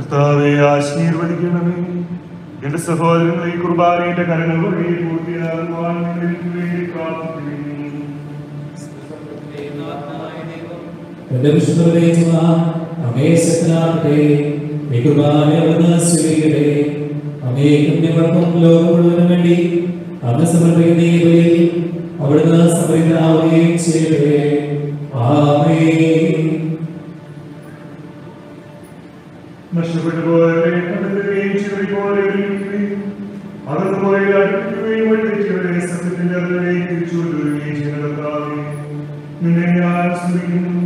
കർത്താവെ ആശീർവദിക്കണമേ. എന്റെ സഹോദരങ്ങൾ ഈ കുർബാനയുടെ കരങ്ങൾ വഴി പൂർത്തിയാകുവാൻ നിങ്ങൾക്ക് വേണ്ടി പ്രാർത്ഥിക്കുന്നു. എന്റെ വിശുദ്ധ അമേ ശക്തനാകട്ടെ ഈ കുർബാന അവിടുന്ന് സ്വീകരിക്കട്ടെ. അമേ കുഞ്ഞുങ്ങൾക്കും ലോകം മുഴുവനും വേണ്ടി അങ്ങ് സമർപ്പിക്കുന്ന ഈ ബലിയിൽ അവിടുന്ന് സമൃദ്ധനാവുകയും ചെയ്യട്ടെ. നഷ്ടപ്പെട്ടു പോയവരെ കണ്ടെത്തുകയും ചിതറിപ്പോയവരെ ഒരുമിക്കുകയും അകന്നു പോയവരെ അടുപ്പിക്കുകയും വഴിതെറ്റിയവരെ സത്യത്തിന്റെ അറിവിലേക്ക് തിരിച്ചുകൊണ്ടുവരികയും ചെയ്യുന്ന കർത്താവേ, നിന്നെ ഞാൻ സ്തുതിക്കുന്നു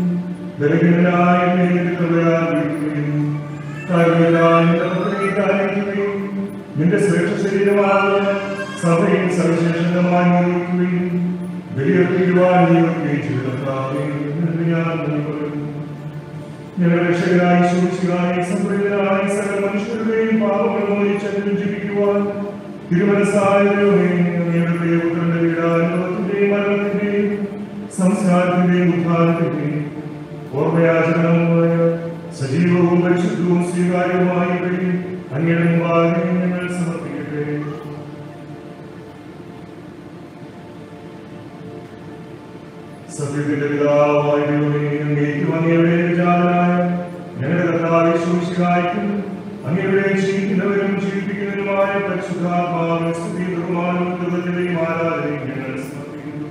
ബലഹീനനായ നിന്റെ കൃപയാൽ വിളിക്കുകയും നിന്റെ പദ്ധതിയെ നിന്റെ ശ്രേഷ്ഠ ശരീരമാകുന്ന സഭയിൽ സവിശേഷമായി നിയോഗിക്കുകയും ബലിയർപ്പിക്കുവാൻ നിയോഗിക്കുകയും ചെയ്ത കർത്താവേ, നിനക്ക് ഞാൻ നന്ദി Nella vece grai, subisci grai, sempre grai, sempre la vice grai, in palo per voi, c'è il principio di qua. Ti rimanessai, Dio, in ogni avvio, prende di grai, non ti dì, ma non ti dì, sanziati di buttarti di, or viaggi da un'uomo, se Dio, un vece tu, si grai, un'uomo, in ogni avvio, in ogni avvio, സത്യത്തിന്റെ പിതാവായ ദൈവമേ, അങ്ങേക്ക് അങ്ങയുടെ ജാതനായ ഞങ്ങളുടെ കർത്താവെ സൂക്ഷിക്കായ്ക്കും അങ്ങയുടെ ജീവിക്കുന്നവരും ജീവിപ്പിക്കുന്നവരുമായ സ്തുതി ബഹുമാനവും ദൈവത്തിന്റെയും ആരാധനയും ഞങ്ങൾ സമർപ്പിക്കുന്നു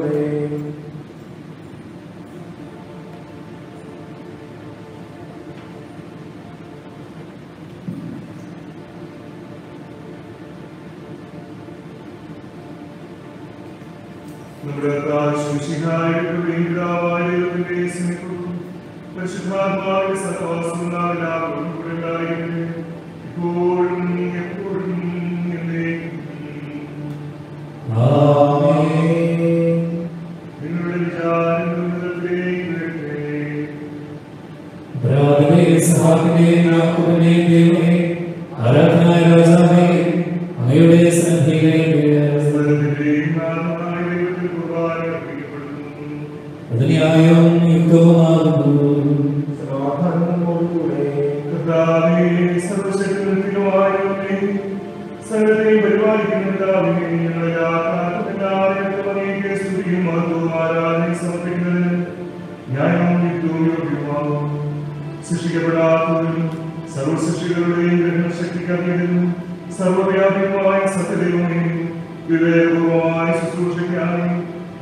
Братацю, сігнаю, коли грабаю, коли смікуту, Та чекла бабі, сапасу, навляку, Придаю, സൃഷ്ടിക്കപ്പെടാത്തതിനും സർവസൃഷ്ടികളുടെയും ഗ്രഹണശക്തിക്കറിയതിനും സർവവ്യാപിയുമായ സത്യദൈവമേ വിവേകപൂർവമായ ശുശ്രൂഷയ്ക്കായി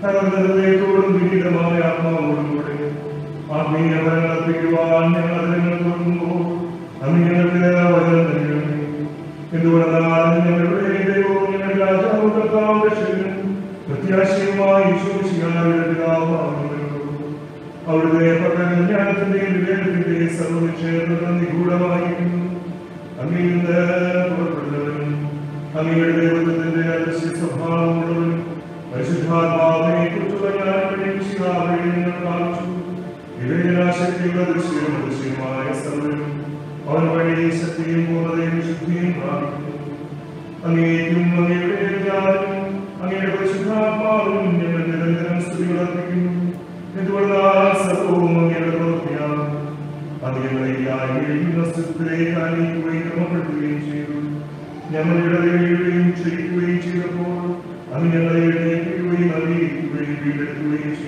തകർന്ന ഹൃദയത്തോടും വിനീതമായ ആത്മാവോടും കൂടെ ആത്മീയ അർപ്പിക്കുവാൻ ഞങ്ങൾ അതിനങ്ങൾ തുറക്കുമ്പോൾ അന്ന് ഞങ്ങൾക്ക് വചനം നൽകണമേ എന്തുകൊണ്ടാണ് ഞങ്ങളുടെ അവിടുത്തെ പകജ്ഞാനത്തിന്റെയും വിവേകത്തിന്റെയും സർവനിക്ഷേപത നിഗൂഢമായിരിക്കുന്നു. അങ്ങിൽ നിന്ന് അങ്ങയുടെ ദൈവത്തിന്റെ അദൃശ്യ സ്വഭാവമുള്ളവനും പരിശുദ്ധാത്മാവിനെ കുറിച്ചുള്ള വിവേചനാശക്തിയുള്ള ദൃശ്യവും അദൃശ്യമായ സർവനും അവൻ വഴി ശക്തിയും പൂർണതയും ശുദ്ധിയും പ്രാപിക്കുന്നു. അങ്ങേക്കും അങ്ങയുടെ അങ്ങയുടെ പരിശുദ്ധാത്മാവും ഞങ്ങൾ നിരന്തരം സ്തുതികൾ അർപ്പിക്കുന്നു എന്തുകൊണ്ടാൽ സർവവും അങ്ങയുടെ പ്രവൃത്തിയാണ് അത് ഞങ്ങളെ ഈ ആയിരിക്കുന്ന സ്ഥലത്തിലേക്ക് അണിയിക്കുകയും ക്രമപ്പെടുത്തുകയും ചെയ്തു ഞങ്ങളുടെ വീഴുകയും ക്ഷയിക്കുകയും ചെയ്തപ്പോൾ അത് ഞങ്ങളെ എഴുന്നേൽപ്പിക്കുകയും അറിയിക്കുകയും വീണ്ടെടുക്കുകയും ചെയ്തു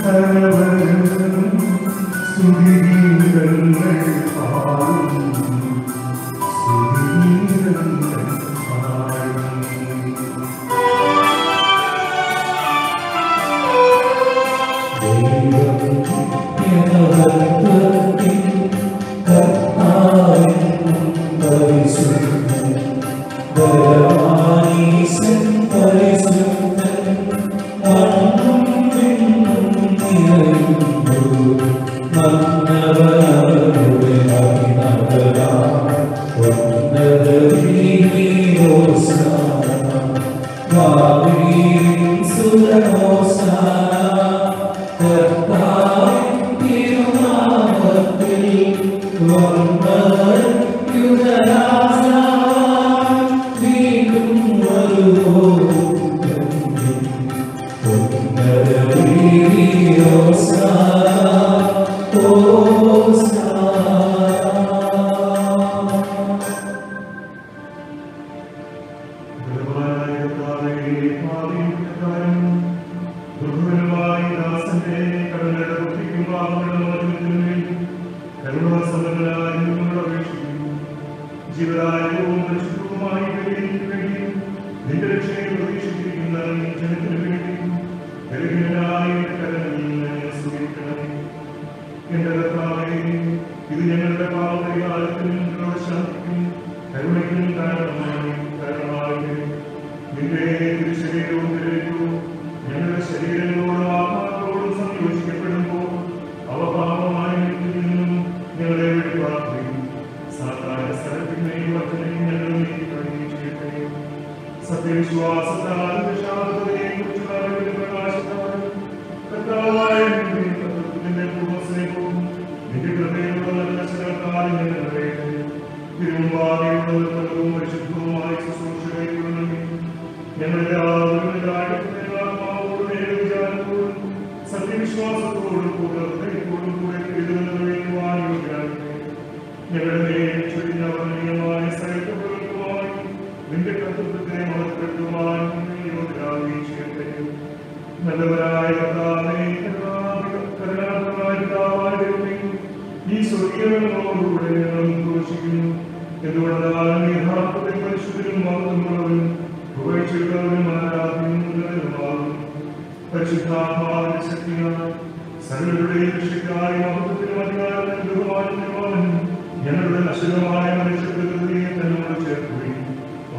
ജീവരായവും സത്യവിശ്വാസത്തോടും കൂടെ ഹൃദയത്തോടും കൂടെ എഴുതുന്നവരെയുവാൻ യോഗ്യരാകട്ടെ ഞങ്ങളുടെ മേൽ ചൊരിഞ്ഞ വർണീയമായ സൈത്യപ്രകൃതമായി നിന്റെ കർത്തൃത്വത്തെ മഹത്വപ്പെടുത്തുവാൻ യോഗ്യരാകുകയും ചെയ്യട്ടെ. നല്ലവരായ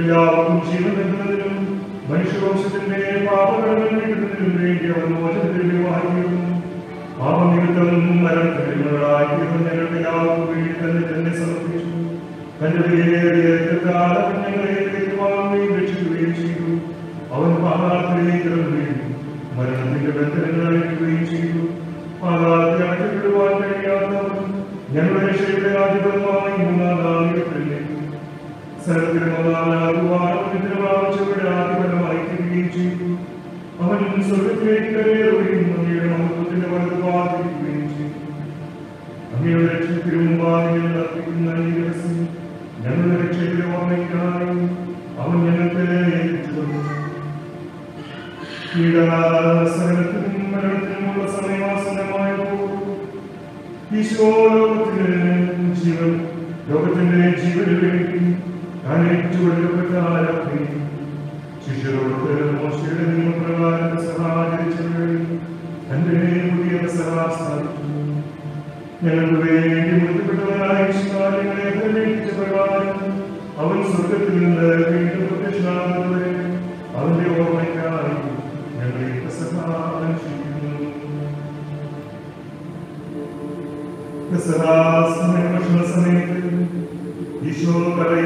എല്ലാവർക്കും ജീവൻ നൽകുന്നതിനും മനുഷ്യവംശത്തിന്റെ പാപകടങ്ങൾ നീക്കുന്നതിനും വേണ്ടി അവർ മോചനദ്രവ്യമായിരുന്നു പാപനിമിത്തം മരണത്തിനായി ഞങ്ങൾക്ക് എല്ലാവർക്കും വേണ്ടി തന്നെ തന്നെ സമർപ്പിച്ചു. തന്റെ വിലയേറിയ രക്തത്താൽ അവൻ ഞങ്ങളെ ഏറ്റുവാങ്ങുകയും രക്ഷിക്കുകയും ചെയ്തു. അവൻ പാതാളത്തിലേക്ക് ഇറങ്ങുകയും മരണത്തിന്റെ ബന്ധനങ്ങൾ അഴിക്കുകയും ചെയ്തു. പാതാളത്തെ അടക്കപ്പെടുവാൻ കഴിയാത്തവർ ഞങ്ങളുടെ രക്ഷയുടെ ആധിപത്യമായി മൂന്നാം നാളികത്തിലേക്ക് ആധിപത്യമായി ചെയ്തു അവൻ സ്വർഗത്തിലേക്ക് അങ്ങയുടെ മഹത്വത്തിന്റെ വലത് പാതിരിക്കുകയും ചെയ്തു അങ്ങയുടെ മുമ്പായി ഞങ്ങൾ അർപ്പിക്കുന്ന ഈ ദിവസം ഞങ്ങളുടെ രക്ഷയുടെ ഓർമ്മയ്ക്കായി അവൻ ഞങ്ങൾക്ക് പീഡാസഹനത്തിനും മരണത്തിനുമുള്ള സമയമാസനമായപ്പോൾ ഈശോ ലോകത്തിന് ജീവൻ ലോകത്തിന്റെ ജീവന് വേണ്ടി താൻ ഏറ്റുകൊടുക്കപ്പെട്ട ആരാധന ശിഷ്യരോട് മോശയുടെ നിയമപ്രകാരം സഹാചരിച്ചവരെ തന്റെ പുതിയ സഹാസ്ഥാപിച്ചു ഞങ്ങൾക്ക് വേണ്ടി മൃത്യപ്പെട്ടവനായ ഇഷ്ടാലങ്ങളെ പ്രവേശിച്ച പ്രകാരം അവൻ സ്വർഗത്തിൽ നിന്ന് വീണ്ടും പ്രത്യക്ഷനാകുന്നവരെ അവന്റെ ഓർമ്മയ്ക്കായി ഞങ്ങളെ പ്രസഹാനം ചെയ്യുന്നു പ്രസഹാസമയ ഭക്ഷണ സമയത്ത് ഈശോ കടയിലാകുന്നവരുമായ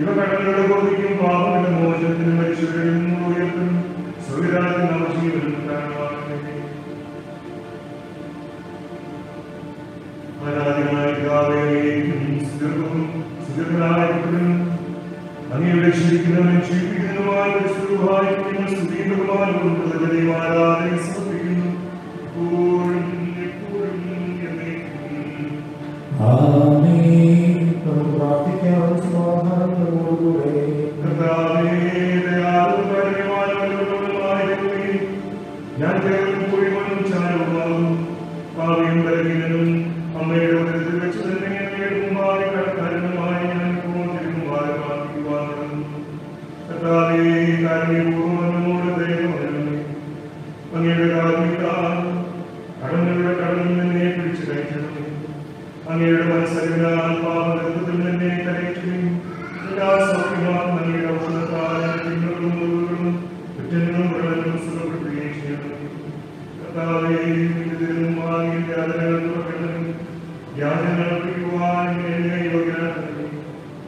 ഇവ കടങ്ങളുടെ ബോധിക്കും പാപങ്ങളുടെ മോചനത്തിനും മനുഷ്യരിൽ ഉയർത്തും സുവിധാനത്തിന് നവജീവനും കാരണമാകുന്നത്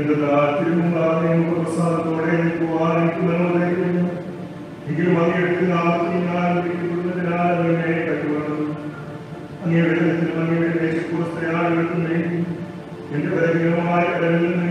എന്റെ താല്പര്യമുണ്ടാകുകയും പ്രസാദത്തോടെ എനിക്ക് മനോദയിക്കുന്നു എങ്കിലും അങ്ങയുടെ ആർക്കും ഞാൻ വിളിക്കപ്പെടുന്നതിനാൽ എന്നെ കഴിവണം അങ്ങയുടെ അങ്ങയുടെ ദേശപുരസ്ഥയാളുകൾക്കും വേണ്ടി എന്റെ ബലഹീനമായ കടലിൽ നിന്ന്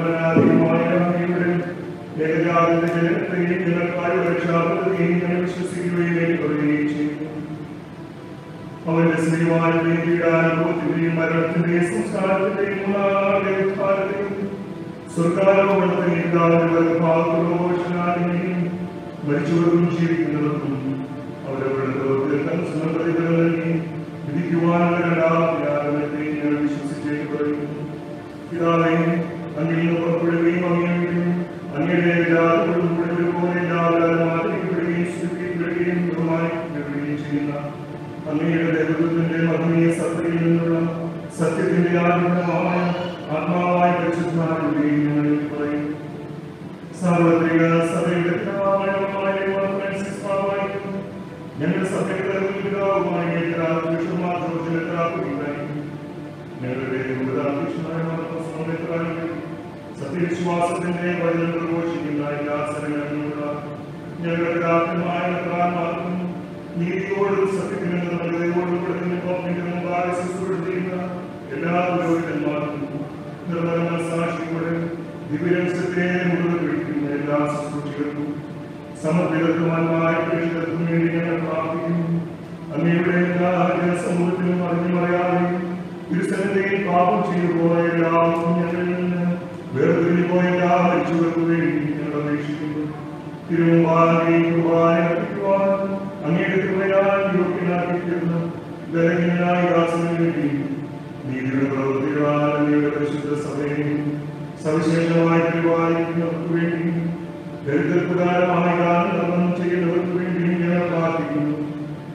അനാദിയുമായ അങ്ങയുടെ ഏകജാതന്റെ ജനത്തെയും ജനക്കാരുടെ രക്ഷാപദ്ധതിയും ഞങ്ങൾ വിശ്വസിക്കുകയും ഏറ്റുപറയുകയും ചെയ്യുന്നു അവന്റെ സ്ത്രീവാരുടെയും പീഡാനുഭവത്തിന്റെയും മരണത്തിന്റെയും സംസ്കാരത്തിന്റെയും മൂന്നാളുടെ ഉത്ഥാനത്തെയും സ്വർഗാരോപണത്തിന്റെയും പിതാവിന്റെ ഭാഗത്തുള്ളോഷനാലിനെയും മരിച്ചവർക്കും ജീവിക്കുന്നവർക്കും അവരവരുടെ പ്രവൃത്തികൾ സുനന്ദതികൾ നൽകി വിധിക്കുവാനുള്ള രണ്ടാമത്തെ പിതാവേ അങ്ങിൽ നിന്ന് പുറപ്പെടുകയും അങ്ങേയും അങ്ങയുടെ ജാതികളും കൂടെ ഒരുപോലെ എല്ലാവരും ആദരിക്കപ്പെടുകയും സ്തുതിക്കപ്പെടുകയും ബഹുമാനിക്കപ്പെടുകയും ചെയ്യുന്ന അങ്ങയുടെ ദൈവത്തിന്റെ മഹനീയ സത്യത്തിൽ നിന്നുള്ള സത്യത്തിന്റെ ആനന്ദമായ ആത്മാവായ പരിശുദ്ധാരുടെയും ഞങ്ങളിൽ പറയും. സാർവത്രിക സഭയുടെ ഞങ്ങളുടെ സഭയുടെ പിതാവുമായ ഞങ്ങളുടെ സത്യവിശ്വാസത്തിന്റെ വചനം പ്രഘോഷിക്കുന്ന എല്ലാ സ്ഥലങ്ങളിലുള്ള ഞങ്ങളുടെ പിതാക്കന്മാരെ പ്രാന്മാർക്കും നീതിയോടും സത്യത്തിനും നല്ലതയോടും കൊടുക്കുന്ന മുമ്പാകെ ശുശ്രൂഷിക്കുന്ന എല്ലാ പുരോഹിതന്മാർക്കും നിർമ്മല സാക്ഷിയോടെ ദിവ്യരഹസ്യത്തെ മുഴുവൻ പിടിക്കുന്ന എല്ലാ ശുശ്രൂഷികൾക്കും സമർപ്പിതർക്കും അന്മായ പ്രേക്ഷകർക്കും വേണ്ടി ഞങ്ങൾ പ്രാർത്ഥിക്കുന്നു അങ്ങയുടെ എല്ലാ ജനസമൂഹത്തിനും അറിഞ്ഞു പറയാതെ തിരുസനതയിൽ പാപം ചെയ്തു പോയ എല്ലാവർക്കും ഞങ്ങളിൽ നിന്ന് വേർതിരിഞ്ഞു പോയ എല്ലാ മരിച്ചവർക്കും വേണ്ടി ഞങ്ങൾ അപേക്ഷിക്കുന്നു തിരുമുമ്പാകെയും കുർബാന അർപ്പിക്കുവാൻ അങ്ങയുടെ കൃപയാൽ യോഗ്യനാക്കിത്തീർന്ന ദരഹീനായ ദാസന് വേണ്ടി നീതിയുടെ പ്രവൃത്തികളാൽ വേണ്ടി ദരിദ്രപ്രകാരമായ ഗാനം ചെയ്യുന്നവർക്ക് ഞങ്ങൾ പ്രാർത്ഥിക്കുന്നു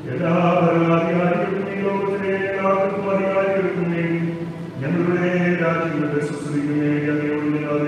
എല്ലാ ഭരണാധികാരികൾക്കും ഈ ലോകത്തിലെ എല്ലാവർക്കും ഞങ്ങളുടെ രാജ്യങ്ങളുടെ സ്വസ്ഥതയ്ക്കും വേണ്ടി അങ്ങയോട് ഞങ്ങൾ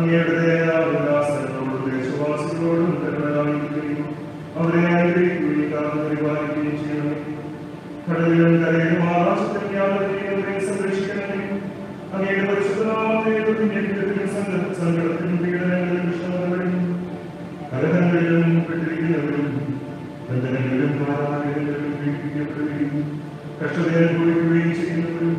അങ്ങയുടെ സ്ഥലങ്ങളോടും ദേശവാസികളോടും കരുണയായിരിക്കുകയും അവരെ അനുഗ്രഹിക്കുകയും കാത്തു പരിപാലിക്കുകയും ചെയ്യണമേ കടലിലും കരയിലും ആകാശത്തിൽ യാതൊരു സംരക്ഷിക്കണമേ അങ്ങയുടെ പരിശുദ്ധനാമത്തെ ഞെട്ടിലും സങ്കടത്തിലും പീഡനങ്ങളിലും വിഷമങ്ങളിലും കലഹങ്ങളിലും പെട്ടിരിക്കുന്നവരും ബന്ധനങ്ങളിലും കാരാഗ്രഹങ്ങളിലും പീഡിപ്പിക്കപ്പെടുകയും കഷ്ടത അനുഭവിക്കുകയും ചെയ്യുന്നവരും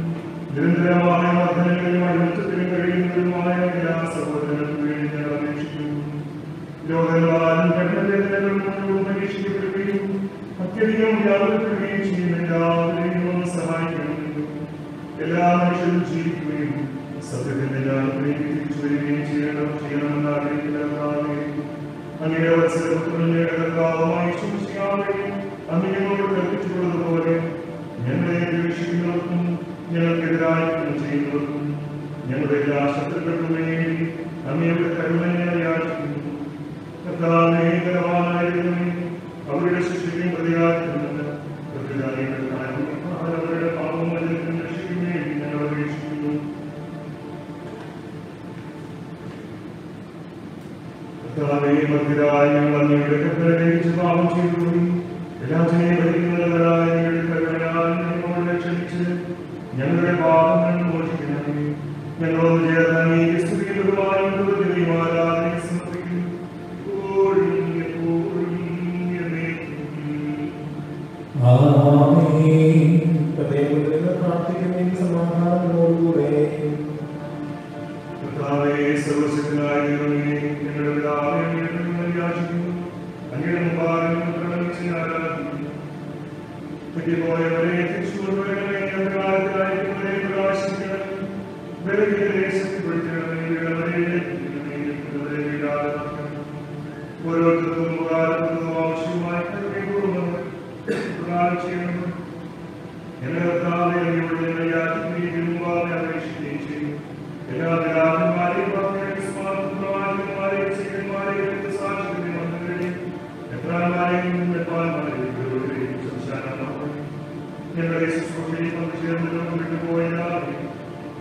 നിരന്തരമായ മർദ്ദനങ്ങളിലും അടിമത്തത്തിലും കഴിയുന്നവരുമായ എല്ലാ സഹോദരങ്ങൾക്കും വേണ്ടി ഞാൻ അപേക്ഷിക്കുന്നു. രോഗങ്ങളാലും കഠിനവേദനകളും മുഴുവൻ ചെയ്യുന്ന എല്ലാവരെയും ഒന്ന് എല്ലാ മനുഷ്യരും ജീവിക്കുകയും സത്യത്തിന്റെ ജ്ഞാനത്തിലേക്ക് തിരിച്ചു വരികയും ചെയ്യണം ചെയ്യണമെന്ന് ആഗ്രഹിക്കുന്ന അങ്ങയുടെ വത്സരപുത്രന്റെ കർത്താവുമായി കൽപ്പിച്ചിട്ടുള്ളതുപോലെ ഞങ്ങളെ ദ്വേഷിക്കുന്നവർക്കും ഞങ്ങൾക്കെതിരായി ഞങ്ങളുടെ എല്ലാ ശത്രുക്കൾക്കും വേണ്ടി അങ്ങയുടെ കരുണയെ യാചിക്കുന്നു കർത്താവേ കരവാനായിരുന്നേ അവരുടെ ശിക്ഷയും പ്രതികാരത്തിനുണ്ട് അവരുടെ പാപം അതിൽ രക്ഷിക്കുന്നേ ഞങ്ങൾ അപേക്ഷിക്കുന്നു. കർത്താവേ ഭക്തരായ ഞങ്ങൾ അങ്ങയുടെ കൽപ്പനയിലേക്ക് പാപം ചെയ്തുപോയി എല്ലാത്തിനെയും ഭരിക്കുന്നവരായ ഞങ്ങളുടെ കരുണയാൽ ഞങ്ങളോട് ഞങ്ങളുടെ പാപങ്ങൾ മോചിക്കണമേ Pelo dia da minha destruída glória, pelo സംസ്ഥാനമാക്കും ഞങ്ങളുടെ ശുശ്രൂഷയിൽ പങ്കുചേർന്ന് ലോകം വിട്ടുപോയ എല്ലാവരെയും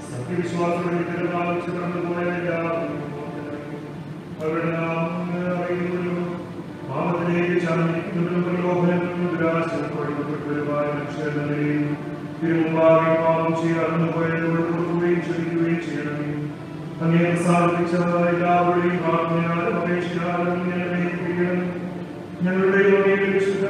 സത്യവിശ്വാസം വിശ്വാസത്തിൽ തിരുനാളിച്ച് കടന്നുപോയ എല്ലാവരും അവരുടെ നാമങ്ങൾ അറിയുന്നവരും പാപത്തിലേക്ക് ചാടിക്കുന്നവരും പ്രലോഭനങ്ങളും ദുരാശയും കൊടുക്കപ്പെട്ടവരുമായ മനുഷ്യരെയും തിരുമുമ്പാകെ പാപം ചെയ്യാറുന്നു പോയതോട് കൊടുക്കുകയും ക്ഷമിക്കുകയും ചെയ്യണമേ അങ്ങേ പ്രസാദിപ്പിച്ച എല്ലാവരുടെയും പ്രാർത്ഥനയാലും അപേക്ഷയാലും ഞങ്ങളെ പിടിക്കണം ഞങ്ങളുടെ വിശുദ്ധ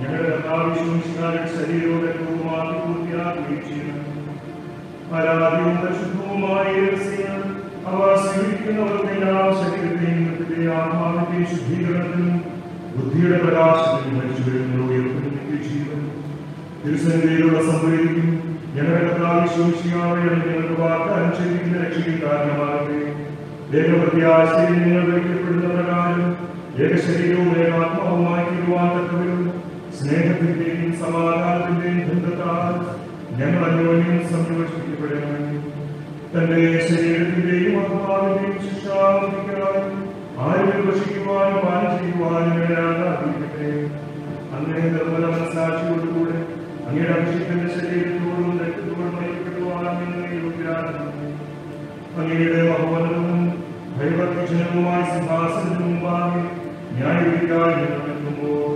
ഞങ്ങളുടെ കർത്താവിശ്വസിക്കാരുടെ ശരീരവും രക്തവുമാക്കി പൂർത്തിയാക്കുകയും ചെയ്യുന്നു ആരാധ്യവും പരിശുദ്ധവുമായ ഈ രഹസ്യങ്ങൾ അവ സ്വീകരിക്കുന്നവർക്കെല്ലാം ശരീരത്തെയും മൃത്തിന്റെയും ആത്മാവിന്റെയും ശുദ്ധീകരണത്തിനും ബുദ്ധിയുടെ പ്രകാശത്തിനും മരിച്ചുവരുന്ന ഉയർത്തുന്ന ജീവൻ തിരുസന്നിധിയിലുള്ള സംഭവിക്കും ഞങ്ങളുടെ കർത്താവിശ്വസിക്കാതെ ഞങ്ങൾക്ക് വാഗ്ദാനം ചെയ്തിരിക്കുന്ന രക്ഷയ്ക്ക് കാരണമാകട്ടെ ഏകപ്രത്യാശയിൽ നിങ്ങൾ വിളിക്കപ്പെടുന്ന പ്രകാരം ഏകശരീരവും ഏകാത്മാവുമായി തീരുവാൻ തക്കവരും സ്നേഹത്തിന്റെയും സമാധാനത്തിന്റെയും ബന്ധത്താൽ ഞങ്ങൾ അന്യോന്യം സംയോജിപ്പിക്കപ്പെടണമെന്ന് തന്റെ ശരീരത്തിന്റെയും ആത്മാവിന്റെയും ശിക്ഷാവിധിക്കാനും ആരും ഭക്ഷിക്കുവാനും പാലം ചെയ്യുവാനും ഇടയാകാതിരിക്കട്ടെ അങ്ങനെ നിർമ്മല മനസ്സാക്ഷിയോടുകൂടെ അങ്ങയുടെ അഭിഷേകത്തിന്റെ ശരീരത്തോടും രക്തത്തോടും നയിക്കപ്പെടുവാനും അങ്ങയുടെ മഹോന്നതവും ഭയഭക്തിജനവുമായ സിംഹാസനത്തിന് മുമ്പാകെ ഞാൻ നിൽക്കുമ്പോൾ